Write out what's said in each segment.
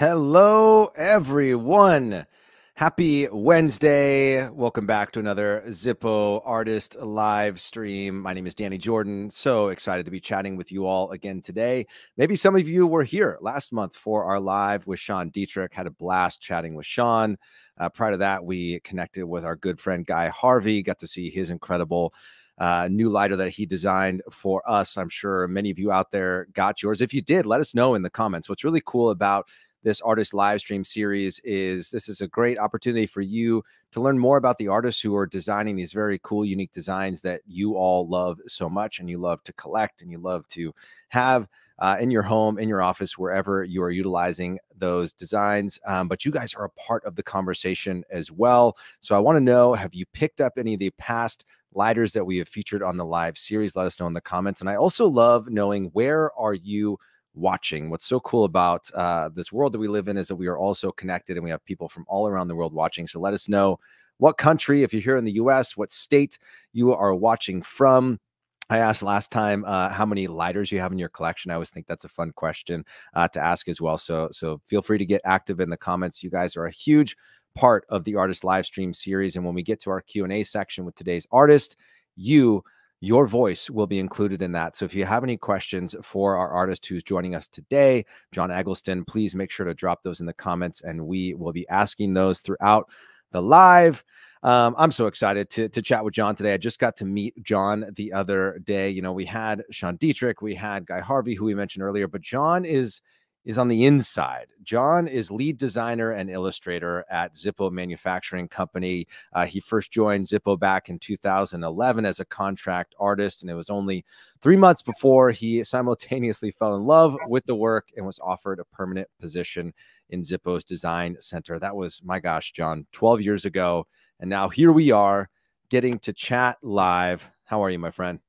Hello, everyone. Happy Wednesday. Welcome back to another Zippo Artist live stream. My name is Danny Jordan. So excited to be chatting with you all again today. Maybe some of you were here last month for our live with Sean Dietrich. Had a blast chatting with Sean. Uh, prior to that, we connected with our good friend Guy Harvey, got to see his incredible uh, new lighter that he designed for us. I'm sure many of you out there got yours. If you did, let us know in the comments. What's really cool about this artist live stream series is this is a great opportunity for you to learn more about the artists who are designing these very cool, unique designs that you all love so much and you love to collect and you love to have uh, in your home, in your office, wherever you are utilizing those designs. Um, but you guys are a part of the conversation as well. So I want to know have you picked up any of the past lighters that we have featured on the live series? Let us know in the comments. And I also love knowing where are you watching. What's so cool about uh, this world that we live in is that we are also connected and we have people from all around the world watching. So let us know what country, if you're here in the US, what state you are watching from. I asked last time uh, how many lighters you have in your collection. I always think that's a fun question uh, to ask as well. So, so feel free to get active in the comments. You guys are a huge part of the artist live stream series, and when we get to our Q and A section with today's artist, you your voice will be included in that. So if you have any questions for our artist who's joining us today, John Eggleston, please make sure to drop those in the comments and we will be asking those throughout the live. Um, I'm so excited to, to chat with John today. I just got to meet John the other day. You know, we had Sean Dietrich, we had Guy Harvey, who we mentioned earlier, but John is is on the inside. John is lead designer and illustrator at Zippo Manufacturing Company. Uh, he first joined Zippo back in 2011 as a contract artist, and it was only three months before he simultaneously fell in love with the work and was offered a permanent position in Zippo's design center. That was, my gosh, John, 12 years ago. And now here we are getting to chat live. How are you, my friend?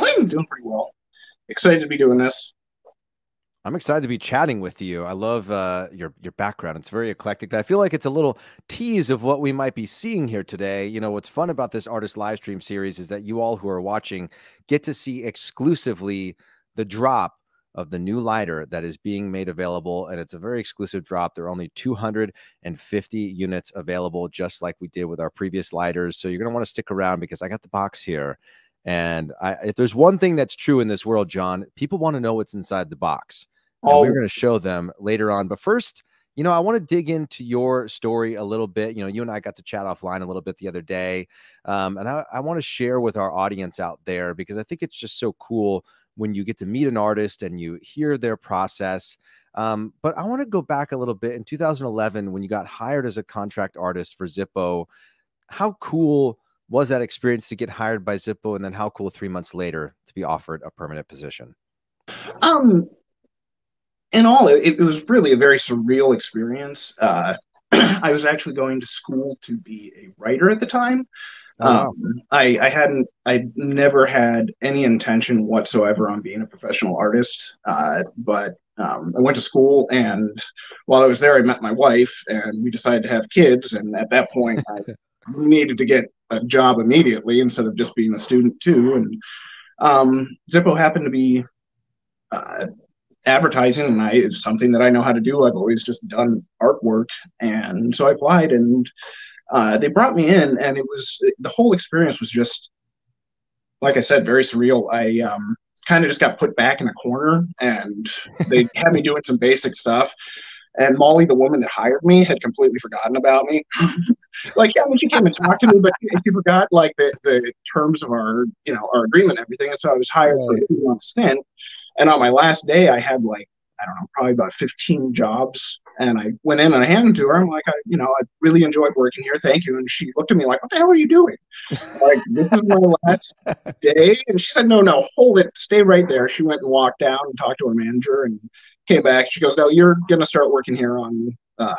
I'm doing pretty well. Excited to be doing this. I'm excited to be chatting with you. I love uh, your your background. It's very eclectic. I feel like it's a little tease of what we might be seeing here today. You know, what's fun about this artist live stream series is that you all who are watching get to see exclusively the drop of the new lighter that is being made available, and it's a very exclusive drop. There are only 250 units available, just like we did with our previous lighters. So you're gonna want to stick around because I got the box here. And I, if there's one thing that's true in this world, John, people want to know what's inside the box. Oh. we're going to show them later on. But first, you know, I want to dig into your story a little bit. You know, you and I got to chat offline a little bit the other day. Um, and I, I want to share with our audience out there because I think it's just so cool when you get to meet an artist and you hear their process. Um, but I want to go back a little bit in 2011 when you got hired as a contract artist for Zippo. How cool was that experience to get hired by Zippo? And then how cool three months later to be offered a permanent position? Um, in all, it, it was really a very surreal experience. Uh, I was actually going to school to be a writer at the time. Oh. Um, I, I hadn't, I never had any intention whatsoever on being a professional artist. Uh, but um, I went to school, and while I was there, I met my wife, and we decided to have kids. And at that point, I needed to get a job immediately instead of just being a student too. And um, Zippo happened to be uh, advertising and I it's something that I know how to do. I've always just done artwork. And so I applied and uh, they brought me in and it was the whole experience was just like I said, very surreal. I um, kind of just got put back in a corner and they had me doing some basic stuff. And Molly, the woman that hired me, had completely forgotten about me. like, yeah, I mean, she came and talked to me, but she forgot like the, the terms of our, you know, our agreement and everything. And so I was hired right. for a two month stint. And on my last day, I had like, I don't know, probably about 15 jobs. And I went in and I handed them to her. I'm like, I, you know, I really enjoyed working here. Thank you. And she looked at me like, what the hell are you doing? like, this is my last day. And she said, no, no, hold it. Stay right there. She went and walked down and talked to her manager and came back. She goes, no, you're going to start working here on uh,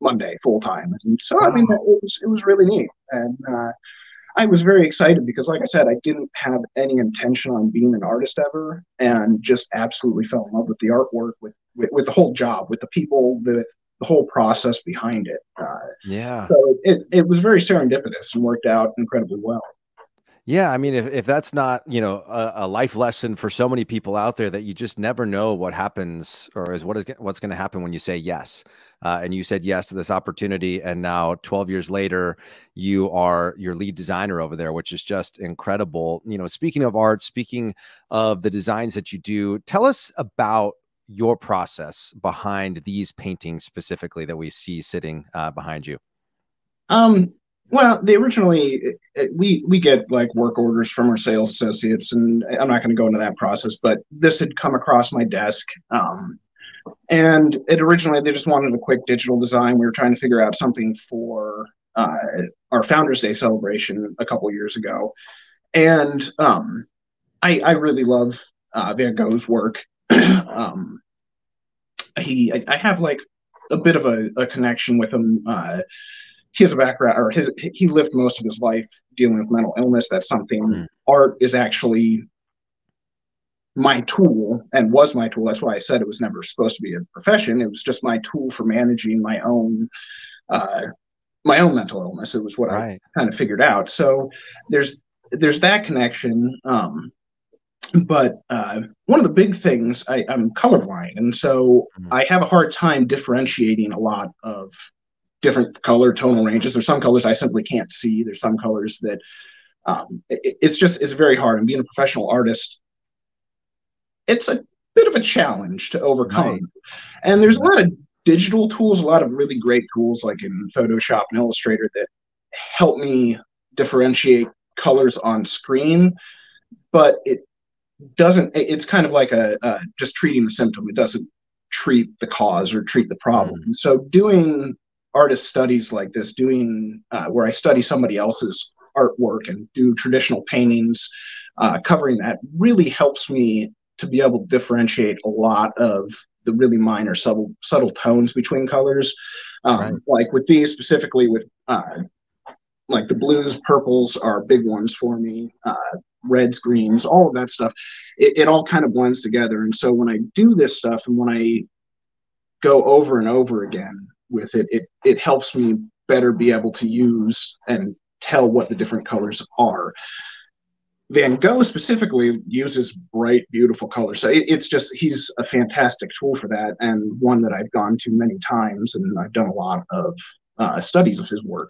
Monday full time. And so, I mean, it was, it was really neat. And, uh, I was very excited because, like I said, I didn't have any intention on being an artist ever, and just absolutely fell in love with the artwork, with with, with the whole job, with the people, with the whole process behind it. Uh, yeah. So it, it was very serendipitous and worked out incredibly well. Yeah, I mean, if, if that's not you know a, a, life lesson for so many people out there that you just never know what happens or is what is what's going to happen when you say yes, uh, and you said yes to this opportunity, and now 12 years later, you are your lead designer over there, which is just incredible. You know, speaking of art, speaking of the designs that you do, tell us about your process behind these paintings specifically that we see sitting uh, behind you. Um, well, they originally we we get like work orders from our sales associates, and I'm not going to go into that process, but this had come across my desk. Um, and it originally they just wanted a quick digital design. We were trying to figure out something for uh, our Founders Day celebration a couple years ago, and um, I, I really love uh, Van Gogh's work. um, he I, I, have like a bit of a, a connection with him. Uh, he has a background or his he lived most of his life dealing with mental illness that's something mm. art is actually my tool and was my tool that's why i said it was never supposed to be a profession it was just my tool for managing my own uh, my own mental illness it was what right. i kind of figured out so there's there's that connection um, but uh, one of the big things I, am colorblind and so mm. i have a hard time differentiating a lot of different color tonal ranges. There's some colors I simply can't see. There's some colors that um, it, it's just it's very hard. And being a professional artist, it's a bit of a challenge to overcome. Right. And there's a lot of digital tools, a lot of really great tools like in Photoshop and Illustrator that help me differentiate colors on screen, but it doesn't. It's kind of like a, a just treating the symptom. It doesn't treat the cause or treat the problem. Mm. So doing artist studies like this, doing uh, where I study somebody else's artwork and do traditional paintings, uh, covering that really helps me to be able to differentiate a lot of the really minor subtle subtle tones between colors. Um, right. Like with these specifically, with uh, like the blues, purples are big ones for me. Uh, reds, greens, all of that stuff. It, it all kind of blends together. And so when I do this stuff and when I go over and over again, with it, it it helps me better be able to use and tell what the different colors are. Van Gogh specifically uses bright, beautiful colors. So it, it's just he's a fantastic tool for that, and one that I've gone to many times, and I've done a lot of uh, studies of his work.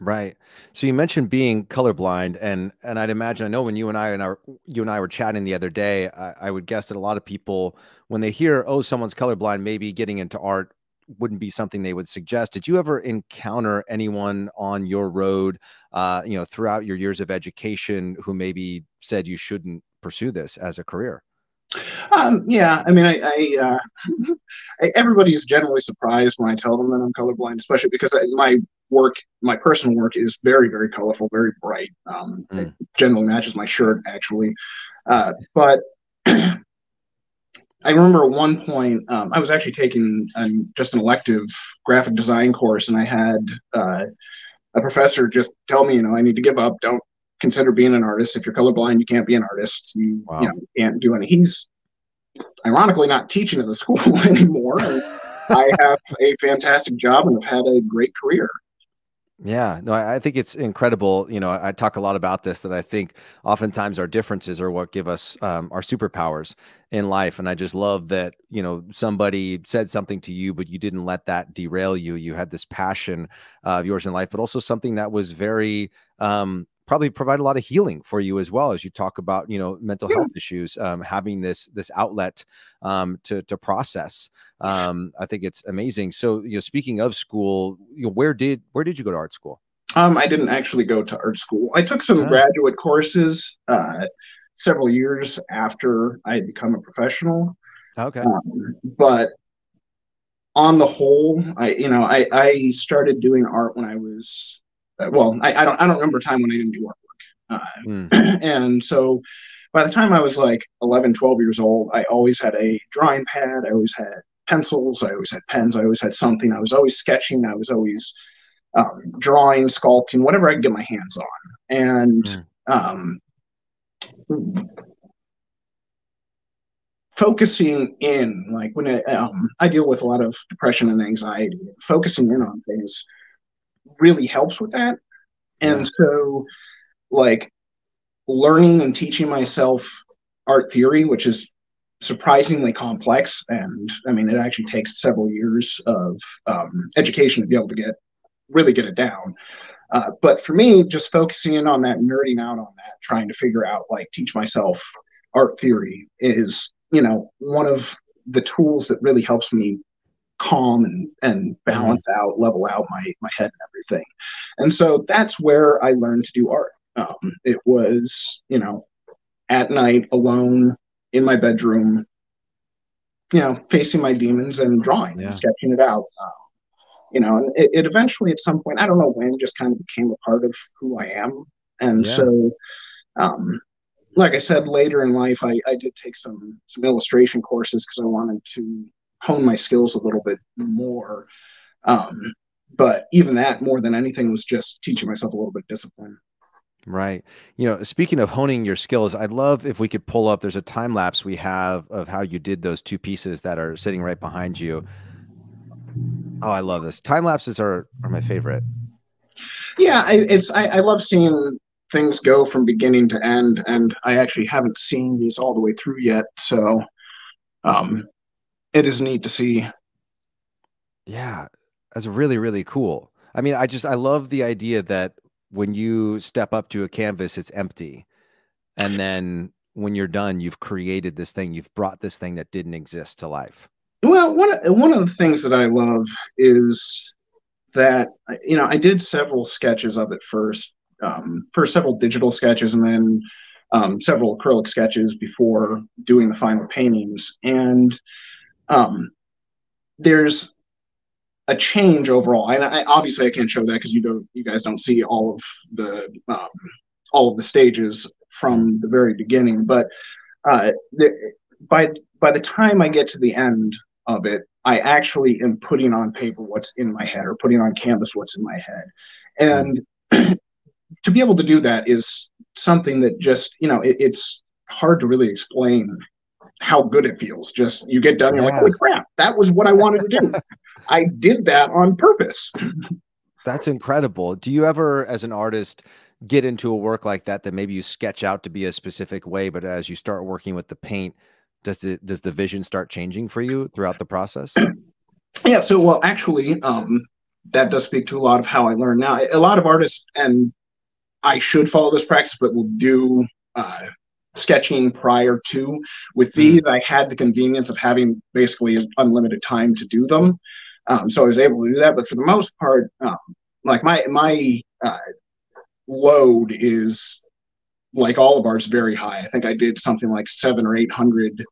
Right. So you mentioned being colorblind, and and I'd imagine I know when you and I and our you and I were chatting the other day, I, I would guess that a lot of people when they hear oh someone's colorblind, maybe getting into art wouldn't be something they would suggest. Did you ever encounter anyone on your road, uh, you know, throughout your years of education who maybe said you shouldn't pursue this as a career? Um, yeah, I mean, I, I uh, everybody is generally surprised when I tell them that I'm colorblind, especially because my work, my personal work, is very, very colorful, very bright. Um, mm. It generally matches my shirt, actually. Uh, but I remember at one point um, I was actually taking um, just an elective graphic design course, and I had uh, a professor just tell me, you know, I need to give up. Don't consider being an artist. If you're colorblind, you can't be an artist. You, wow. you know, can't do any. He's ironically not teaching at the school anymore. I have a fantastic job and have had a great career. Yeah, no, I, think it's incredible. You know, I, I, talk a lot about this that I think oftentimes our differences are what give us um, our superpowers in life. And I just love that, you know, somebody said something to you, but you didn't let that derail you. You had this passion uh, of yours in life, but also something that was very um, probably provide a lot of healing for you as well as you talk about you know mental yeah. health issues um, having this this outlet um, to to process um, i think it's amazing so you know speaking of school you know, where did where did you go to art school um i didn't actually go to art school i took some ah. graduate courses uh, several years after i had become a professional okay um, but on the whole i you know i i started doing art when i was well, I, I, don't I don't remember a time when I didn't do artwork. Uh, mm. and so by the time I was like 11, 12 years old, I always had a drawing pad. I always had pencils. I always had pens. I always had something. I was always sketching. I was always um, drawing, sculpting, whatever I could get my hands on. And mm. um, focusing in, like when it, um, I deal with a lot of depression and anxiety, focusing in on things really helps with that. And so, like, learning and teaching myself art theory, which is surprisingly complex. And I mean, it actually takes several years of um, education to be able to get really get it down. Uh, but for me, just focusing in on that, nerding out on that, trying to figure out, like, teach myself art theory is, you know, one of the tools that really helps me calm and, and balance mm-hmm. out, level out my, my head and everything. And so that's where I learned to do art. Um, it was, you know, at night alone in my bedroom, you know, facing my demons and drawing yeah. and sketching it out. Um, you know, and it, it, eventually at some point, I don't know when, just kind of became a part of who I am. And yeah. so, um, like I said, later in life, I, I did take some some illustration courses because I wanted to hone my skills a little bit more. Um, but even that, more than anything, was just teaching myself a little bit of discipline. Right. You know, speaking of honing your skills, I'd love if we could pull up. There's a time lapse we have of how you did those two pieces that are sitting right behind you. Oh, I love this. Time lapses are are my favorite. Yeah, I, it's I, I love seeing things go from beginning to end, and I actually haven't seen these all the way through yet. So, um, it is neat to see. Yeah, that's really really cool. I mean, I just I love the idea that when you step up to a canvas, it's empty, and then when you're done, you've created this thing. You've brought this thing that didn't exist to life. Well, one one of the things that I love is that you know I did several sketches of it first, um, first several digital sketches, and then um, several acrylic sketches before doing the final paintings. And um, there's a change overall. And I, obviously, I can't show that because you don't, you guys don't see all of the um, all of the stages from the very beginning. But uh, by by the time I get to the end of it, I actually am putting on paper what's in my head or putting on canvas what's in my head. And to be able to do that is something that just, you know, it, it's hard to really explain how good it feels. Just you get done, you're like, holy crap, that was what I wanted to do. I did that on purpose. That's incredible. Do you ever, as an artist, get into a work like that that maybe you sketch out to be a specific way, but as you start working with the paint, does it does the vision start changing for you throughout the process? Yeah. So, well, actually, um, that does speak to a lot of how I learn now. A lot of artists, and I should follow this practice, but will do uh, sketching prior to. With hmm. these. I had the convenience of having basically unlimited time to do them, um, so I was able to do that. But for the most part, um, like my my uh, load is like all of ours, very high. I think I did something like seven or eight hundred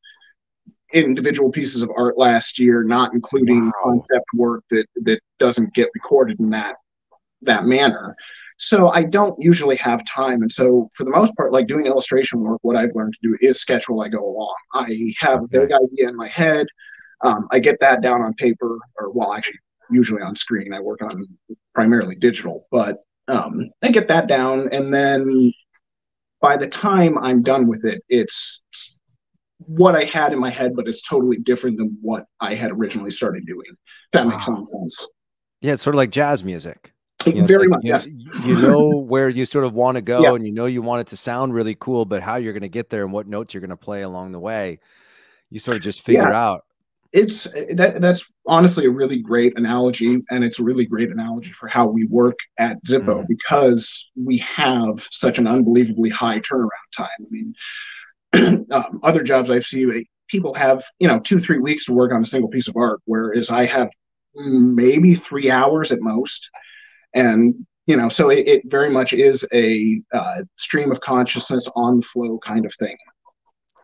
individual pieces of art last year, not including wow. concept work that that doesn't get recorded in that that manner. So I don't usually have time, and so for the most part, like doing illustration work, what I've learned to do is sketch while I go along. I have a big idea in my head. Um, I get that down on paper, or well, actually, usually on screen. I work on primarily digital, but um, I get that down, and then by the time I'm done with it, it's what I had in my head, but it's totally different than what I had originally started doing. If that wow. makes some sense. Yeah, it's sort of like jazz music. You know, Very like, much. You, yes. you know where you sort of want to go, yeah. and you know you want it to sound really cool, but how you're going to get there and what notes you're going to play along the way, you sort of just figure yeah. out. It's that that's honestly a really great analogy, and it's a really great analogy for how we work at Zippo mm. because we have such an unbelievably high turnaround time. I mean, um, other jobs I've seen, people have you know two three weeks to work on a single piece of art, whereas I have maybe three hours at most, and you know so it, it very much is a uh, stream of consciousness on flow kind of thing.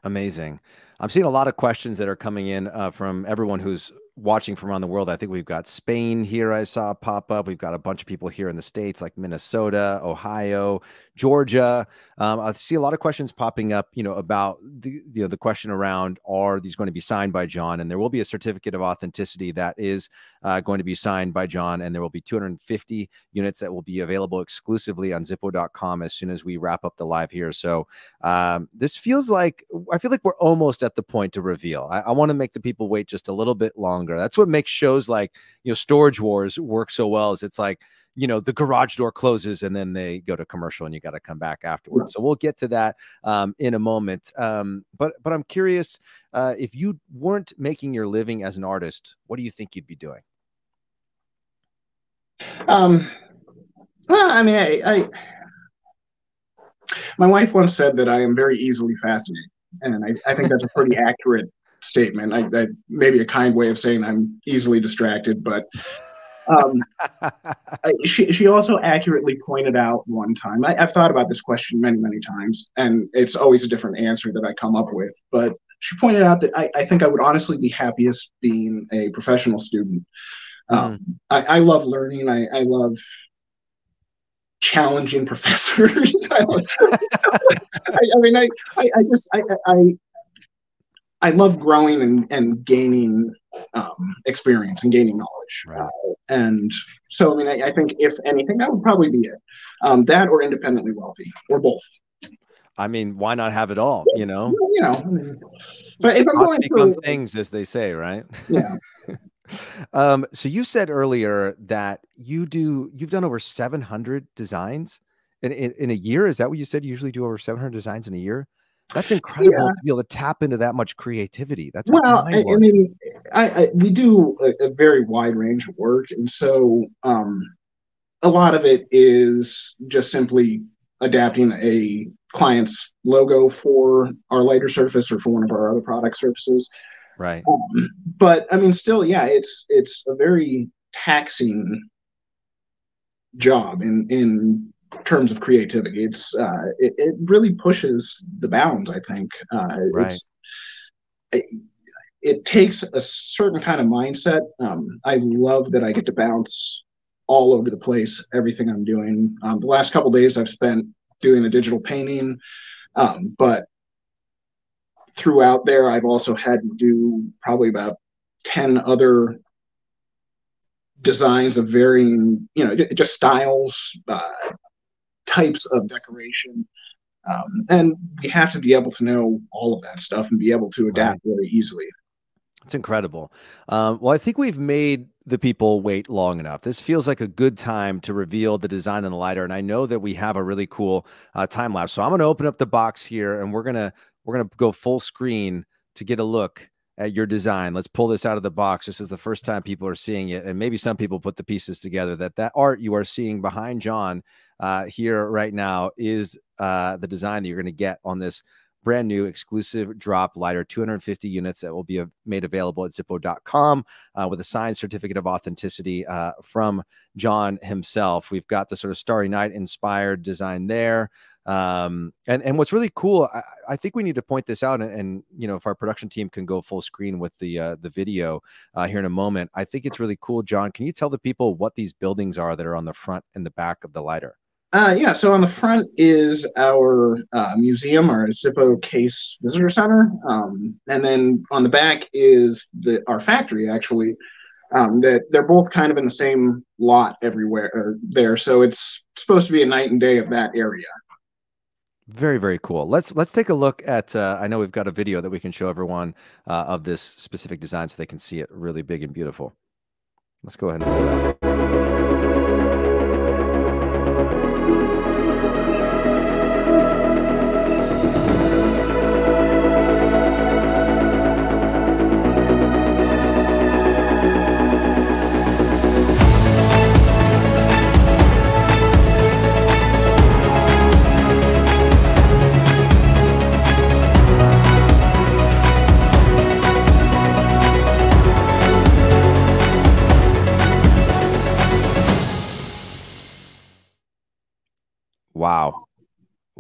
Amazing. I'm seeing a lot of questions that are coming in uh, from everyone who's watching from around the world. I think we've got Spain here. I saw pop up. We've got a bunch of people here in the states, like Minnesota, Ohio, Georgia. Um, I see a lot of questions popping up. You know about the you know the question around are these going to be signed by John? And there will be a certificate of authenticity that is uh, going to be signed by John, and there will be 250 units that will be available exclusively on Zippo.com as soon as we wrap up the live here. So um, this feels like I feel like we're almost at the point to reveal. I, I want to make the people wait just a little bit longer longer. That's what makes shows like you know Storage Wars work so well. Is it's like you know the garage door closes and then they go to commercial and you got to come back afterwards so we'll get to that um, in a moment um, but but i'm curious uh, if you weren't making your living as an artist what do you think you'd be doing um well i mean I, I my wife once said that i am very easily fascinated and i, I think that's a pretty accurate statement I, I maybe a kind way of saying i'm easily distracted but um, she she also accurately pointed out one time. I, have thought about this question many many times, and it's always a different answer that I come up with. But she pointed out that I, I think I would honestly be happiest being a professional student. Um, mm. I, I, love learning. I, I love challenging professors. I, love, I, I, mean, I, I, I just, I, I, I love growing and, and gaining um, experience and gaining knowledge. Right. Uh, and so, I mean, I, I, think if anything, that would probably be it. Um, that or independently wealthy, or both. I mean, why not have it all? You know, you know. I mean, but if I'm going through things, as they say, right? Yeah. um. So you said earlier that you do you've done over 700 designs in, in in a year. Is that what you said? You usually do over 700 designs in a year. That's incredible yeah. to be able to tap into that much creativity. That's well, I, I, mean, I, I, we do a, a, very wide range of work, and so um, a lot of it is just simply adapting a client's logo for our lighter surface or for one of our other product surfaces. Right. Um, but I mean, still, yeah, it's it's a very taxing job in in terms of creativity. It's uh, it, it really pushes the bounds. I think uh, right. It, it, takes a certain kind of mindset. Um, I love that I get to bounce all over the place. Everything I'm doing. Um, the last couple days I've spent doing a digital painting, um, but throughout there I've also had to do probably about ten other designs of varying, you know, just styles, uh, types of decoration. Um, and we have to be able to know all of that stuff and be able to adapt right. very easily. It's incredible. Um, well, I think we've made the people wait long enough. This feels like a good time to reveal the design on the lighter, and I know that we have a really cool uh, time lapse. So I'm going to open up the box here, and we're gonna we're gonna go full screen to get a look at your design. Let's pull this out of the box. This is the first time people are seeing it, and maybe some people put the pieces together. That that art you are seeing behind John uh, here right now is uh, the design that you're going to get on this brand new exclusive drop lighter 250 units that will be made available at zippo.com uh, with a signed certificate of authenticity uh, from john himself. We've got the sort of starry night inspired design there. Um, and and what's really cool I, I, think we need to point this out and, and, you know if our production team can go full screen with the uh, the video uh, here in a moment i think it's really cool. John can you tell the people what these buildings are that are on the front and the back of the lighter uh, yeah, so on the front is our uh, museum, our Zippo Case Visitor Center, um, and then on the back is the our factory. Actually, um, that they're both kind of in the same lot everywhere there, so it's supposed to be a night and day of that area. Very very cool. Let's let's take a look at. Uh, I know we've got a video that we can show everyone uh, of this specific design, so they can see it really big and beautiful. Let's go ahead and.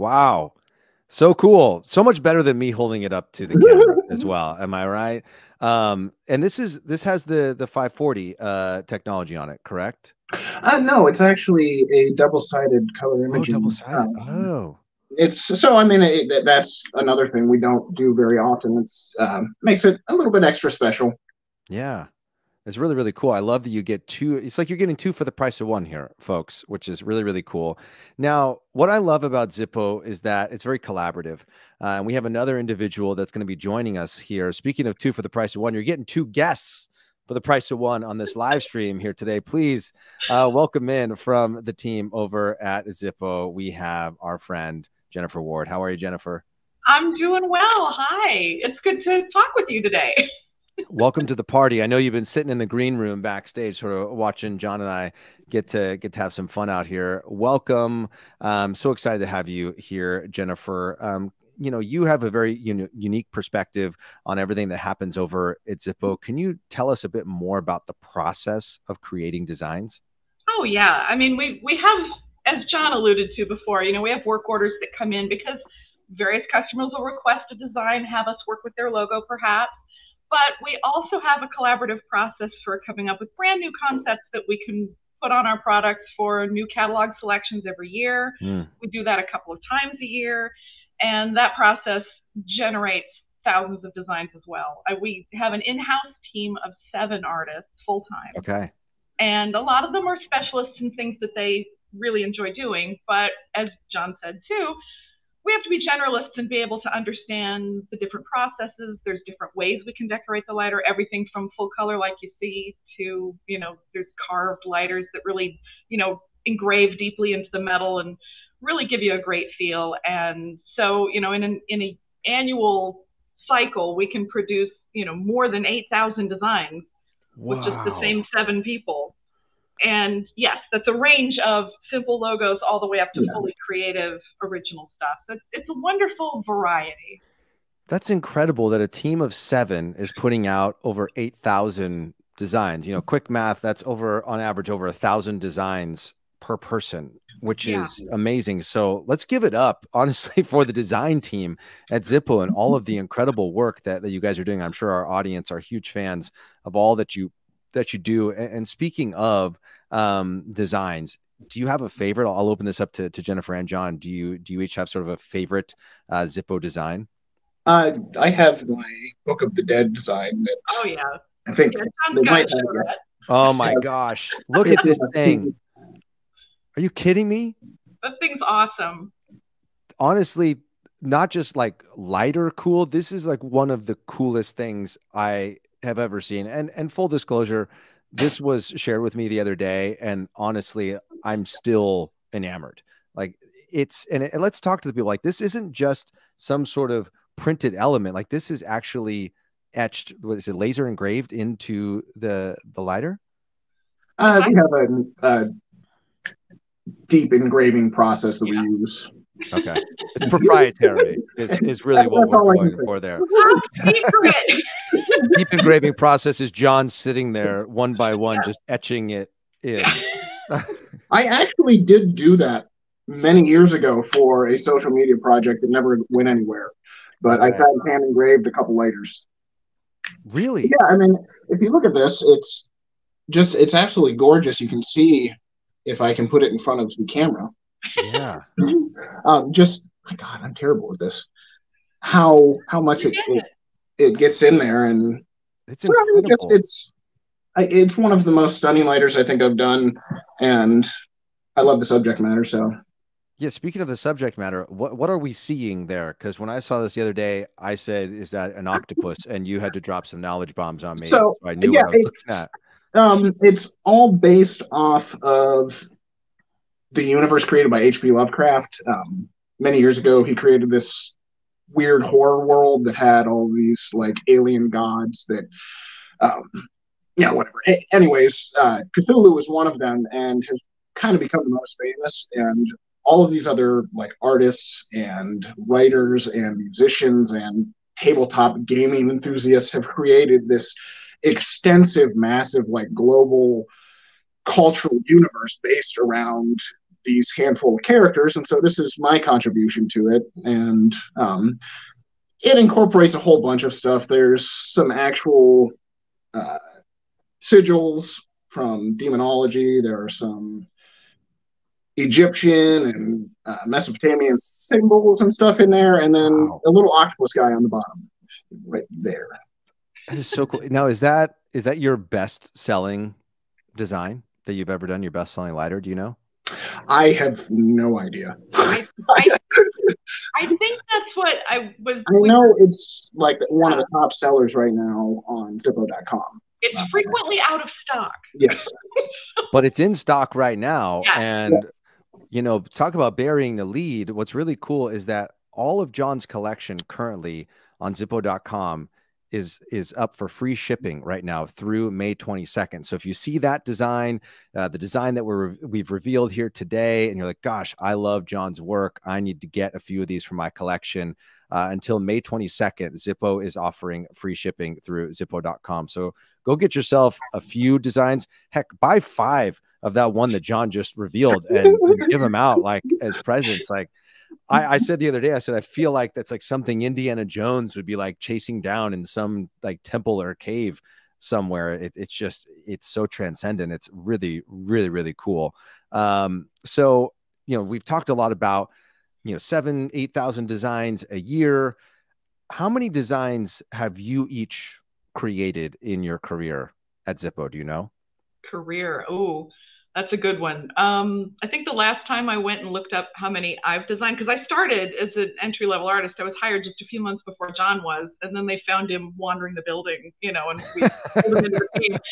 Wow. So cool. So much better than me holding it up to the camera as well. Am I right? Um, and this is this has the the 540 uh technology on it, correct? Uh no, it's actually a double-sided color oh, imaging. Oh, double-sided. Um, oh. It's so I mean it, that's another thing we don't do very often. It's um, makes it a little bit extra special. Yeah. It's really, really cool. I love that you get two. It's like you're getting two for the price of one here, folks, which is really, really cool. Now, what I love about Zippo is that it's very collaborative. Uh, and we have another individual that's going to be joining us here. Speaking of two for the price of one, you're getting two guests for the price of one on this live stream here today. Please uh, welcome in from the team over at Zippo. We have our friend Jennifer Ward. How are you, Jennifer? I'm doing well. Hi. It's good to talk with you today. welcome to the party. I know you've been sitting in the green room backstage, sort of watching John and I get to get to have some fun out here. Welcome. I'm so excited to have you here, Jennifer. Um, you know, you have a very uni- unique perspective on everything that happens over at Zippo. Can you tell us a bit more about the process of creating designs? Oh yeah, I mean, we we have, as John alluded to before, you know, we have work orders that come in because various customers will request a design, have us work with their logo, perhaps. But we also have a collaborative process for coming up with brand new concepts that we can put on our products for new catalog selections every year. Mm. We do that a couple of times a year. And that process generates thousands of designs as well. I, we have an in house team of seven artists full time. Okay. And a lot of them are specialists in things that they really enjoy doing. But as John said too, we have to be generalists and be able to understand the different processes. There's different ways we can decorate the lighter, everything from full color like you see to, you know, there's carved lighters that really, you know, engrave deeply into the metal and really give you a great feel. And so, you know, in an in a annual cycle, we can produce, you know, more than 8,000 designs wow. with just the same seven people. And yes, that's a range of simple logos all the way up to yeah. fully creative original stuff. It's, it's a wonderful variety. That's incredible that a team of seven is putting out over 8,000 designs. You know, quick math, that's over on average over a thousand designs per person, which yeah. is amazing. So let's give it up, honestly, for the design team at Zippo and all of the incredible work that, that you guys are doing. I'm sure our audience are huge fans of all that you that you do. And, and speaking of um, designs, do you have a favorite? I'll, open this up to, to Jennifer and John. Do you do you each have sort of a favorite uh, Zippo design? Uh, I have my Book of the Dead design. That oh yeah, I think yeah, might have Oh my gosh! Look at this thing. Are you kidding me? That thing's awesome. Honestly, not just like lighter cool. This is like one of the coolest things I have ever seen. And and full disclosure, this was shared with me the other day, and honestly, I'm still enamored. Like it's and, and let's talk to the people. Like this isn't just some sort of printed element. Like this is actually etched. What is it? Laser engraved into the the lighter. Uh, we have a, a deep engraving process that yeah. we use. Okay, it's proprietary. is is really what we're going for there. deep engraving process is John sitting there one by one, just etching it in. I actually did do that many years ago for a social media project that never went anywhere, but okay. I had hand engraved a couple lighters. Really? Yeah, I mean, if you look at this, it's just it's absolutely gorgeous. You can see if I can put it in front of the camera. Yeah. um, just my God, I'm terrible at this. How how much it, it, it gets in there and it's. Just, it's it's one of the most stunning lighters I think I've done, and I love the subject matter. So, yeah. Speaking of the subject matter, what what are we seeing there? Because when I saw this the other day, I said, "Is that an octopus?" and you had to drop some knowledge bombs on me. So, so I knew yeah, it's, um, it's all based off of the universe created by H.P. Lovecraft. Um, many years ago, he created this weird horror world that had all these like alien gods that um yeah whatever. A- anyways uh cthulhu was one of them and has kind of become the most famous. And all of these other like artists and writers and musicians and tabletop gaming enthusiasts have created this extensive massive like global cultural universe based around these handful of characters, and so this is my contribution to it, and um, it incorporates a whole bunch of stuff. There's some actual uh, sigils from demonology. There are some Egyptian and uh, Mesopotamian symbols and stuff in there, and then wow. a little octopus guy on the bottom, right there. That is so cool. Now, is that is that your best selling design that you've ever done? Your best selling lighter? Do you know? I have no idea. I, I, I, think that's what I was. I know it's like one of the top sellers right now on Zippo.com. It's frequently out of stock. Yes. but it's in stock right now. Yes. And, yes. you know, talk about burying the lead. What's really cool is that all of John's collection currently on Zippo.com is is up for free shipping right now through May 22nd. So if you see that design, uh, the design that we're we've revealed here today, and you're like, "Gosh, I love John's work. I need to get a few of these for my collection." Uh, until May 22nd, Zippo is offering free shipping through Zippo.com. So go get yourself a few designs. Heck, buy five of that one that John just revealed and, and give them out like as presents. Like I, I, said the other day, I said, I feel like that's like something Indiana Jones would be like chasing down in some like temple or cave somewhere. It, it's just, it's so transcendent. It's really, really, really cool. Um, so, you know, we've talked a lot about, you know, seven, 8,000 designs a year. How many designs have you each created in your career at Zippo? Do you know? Career. Oh, that's a good one. Um, I think the last time I went and looked up how many I've designed, because I started as an entry level artist, I was hired just a few months before John was, and then they found him wandering the building, you know, and we put him into the team.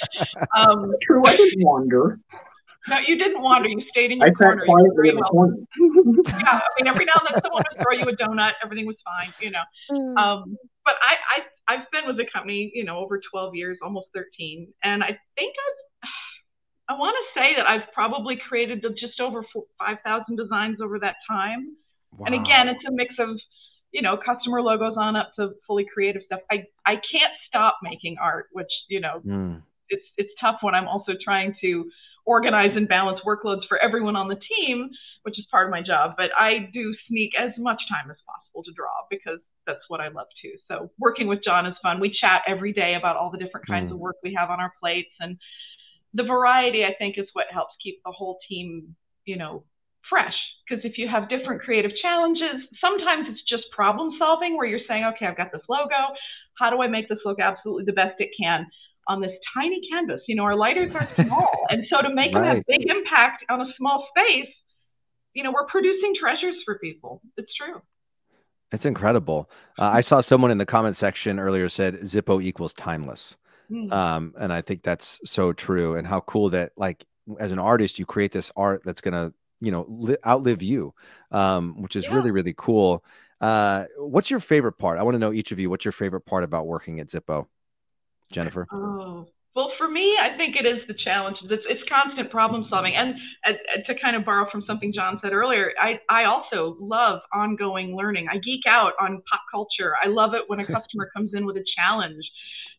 Um, True, I didn't wander. No, you didn't wander. You stayed in your I corner. sat quietly in the corner. yeah, I mean, every now and then someone would throw you a donut. Everything was fine, you know. Mm. Um, but I, I, I've been with the company, you know, over 12 years, almost 13, and I think I've I want to say that I've probably created just over 5,000 designs over that time. Wow. And again, it's a mix of, you know, customer logos on up to fully creative stuff. I, I can't stop making art, which, you know, mm. it's, it's tough when I'm also trying to organize and balance workloads for everyone on the team, which is part of my job. But I do sneak as much time as possible to draw because that's what I love to. So working with John is fun. We chat every day about all the different kinds mm. of work we have on our plates and the variety, I think, is what helps keep the whole team, you know, fresh. Because if you have different creative challenges, sometimes it's just problem solving where you're saying, okay, I've got this logo. How do I make this look absolutely the best it can on this tiny canvas? You know, our lighters are small. and so to make right. them have big impact on a small space, you know, we're producing treasures for people. It's true. It's incredible. Uh, I saw someone in the comment section earlier said Zippo equals timeless. Mm. Um, and I think that's so true. And how cool that, like, as an artist, you create this art that's going to, you know, li- outlive you, um, which is yeah. really, really cool. Uh, what's your favorite part? I want to know each of you. What's your favorite part about working at Zippo, Jennifer? Oh, well, for me, I think it is the challenge. It's, it's constant problem solving. And uh, to kind of borrow from something John said earlier, I, I also love ongoing learning. I geek out on pop culture. I love it when a customer comes in with a challenge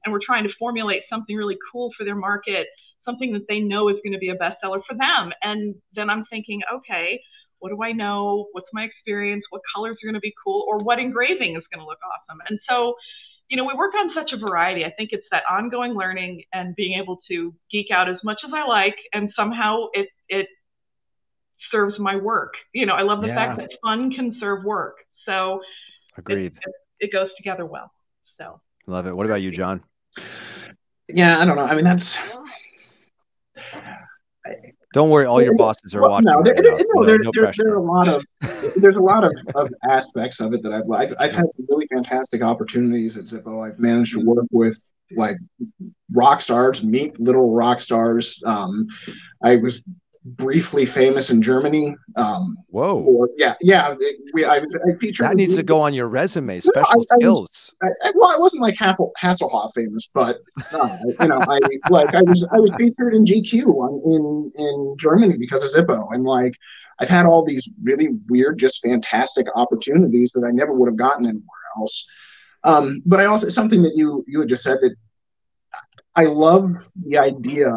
and we're trying to formulate something really cool for their market, something that they know is going to be a bestseller for them. And then I'm thinking, okay, what do I know? What's my experience? What colors are going to be cool? Or what engraving is going to look awesome? And so, you know, we work on such a variety. I think it's that ongoing learning and being able to geek out as much as I like, and somehow it it serves my work. You know, I love the yeah. fact that fun can serve work. So, agreed. It, it, it goes together well. So, love it. What about you, John? Yeah, I don't know. I mean, that's. Don't worry, all your bosses are watching. No, there, right no, there, no there, there, are a lot of there's a lot of, of aspects of it that I've I've, I've had some really fantastic opportunities at Zippo. I've managed to work with like rock stars, meet little rock stars. Um, I was briefly famous in Germany. Um, Whoa! For, yeah, yeah. We, I, I featured. That needs to go on your resume. Special no, I, skills. I was, I, well, I wasn't like Hasselhoff famous, but uh, you know, I like I was I was featured in GQ on, in in Germany because of Zippo, and like I've had all these really weird, just fantastic opportunities that I never would have gotten anywhere else. Um, but I also something that you you had just said that I love the idea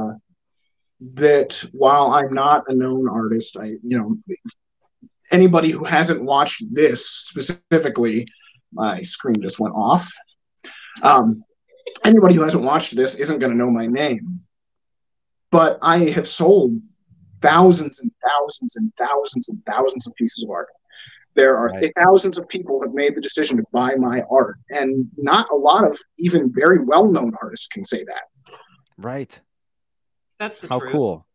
that while I'm not a known artist, I, you know, anybody who hasn't watched this specifically, my screen just went off. Um, anybody who hasn't watched this isn't going to know my name. But I have sold thousands and thousands and thousands and thousands of pieces of art. There are right. thousands of people have made the decision to buy my art, and not a lot of even very well-known artists can say that. Right. That's the how truth. cool.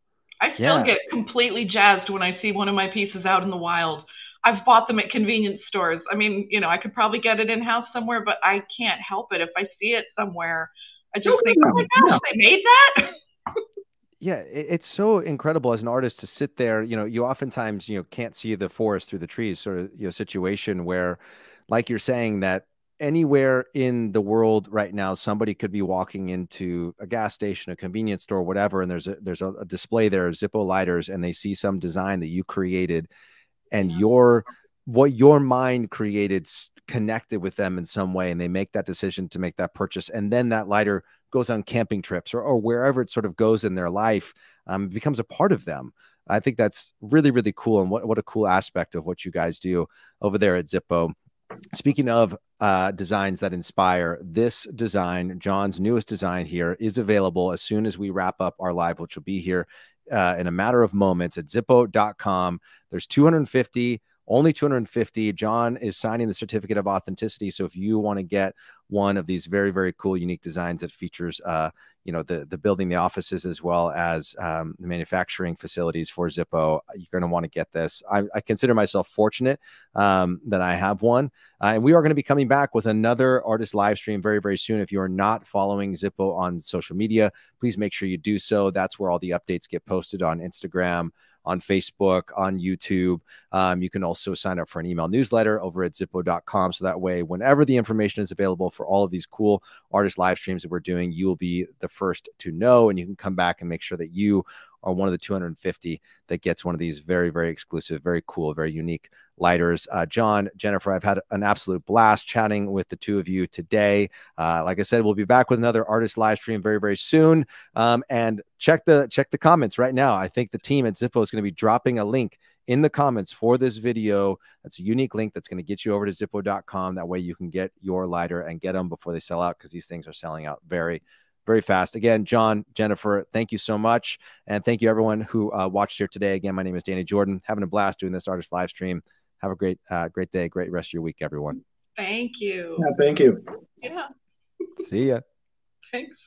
I still yeah. get completely jazzed when I see one of my pieces out in the wild. I've bought them at convenience stores. I mean, you know, I could probably get it in house somewhere, but I can't help it. If I see it somewhere, I just oh, think, oh my gosh, they made that. yeah it's so incredible as an artist to sit there you know you oftentimes you know can't see the forest through the trees sort of you know situation where like you're saying that anywhere in the world right now somebody could be walking into a gas station a convenience store whatever and there's a there's a, a display there of zippo lighters and they see some design that you created and your what your mind created connected with them in some way and they make that decision to make that purchase and then that lighter goes on camping trips or, or wherever it sort of goes in their life um, becomes a part of them. I think that's really really cool and what, what a cool aspect of what you guys do over there at zippo speaking of uh, designs that inspire this design john's newest design here is available as soon as we wrap up our live which will be here uh, in a matter of moments at zippo.com there's 250 only 250 john is signing the certificate of authenticity so if you want to get one of these very very cool unique designs that features uh, you know the the building the offices as well as um, the manufacturing facilities for zippo. You're going to want to get this. I, I, consider myself fortunate um, that i have one. Uh, and we are going to be coming back with another artist live stream very very soon. If you are not following zippo on social media please make sure you do so. That's where all the updates get posted on instagram on Facebook, on YouTube. Um, you can also sign up for an email newsletter over at zippo.com. So that way, whenever the information is available for all of these cool artist live streams that we're doing, you will be the first to know. And you can come back and make sure that you are one of the 250 that gets one of these very, very exclusive, very cool, very unique lighters. Uh, John, Jennifer, I've had an absolute blast chatting with the two of you today. Uh, like I said, we'll be back with another artist live stream very, very soon. Um, and check the check the comments right now. I think the team at Zippo is going to be dropping a link in the comments for this video. That's a unique link that's going to get you over to zippo.com. That way you can get your lighter and get them before they sell out because these things are selling out very, very fast. Again, John, Jennifer, thank you so much. And thank you everyone who uh, watched here today. Again, my name is Danny Jordan, having a blast doing this artist live stream. Have a great, uh, great day, great rest of your week, everyone. Thank you. Yeah, thank you. Yeah. See ya. Thanks.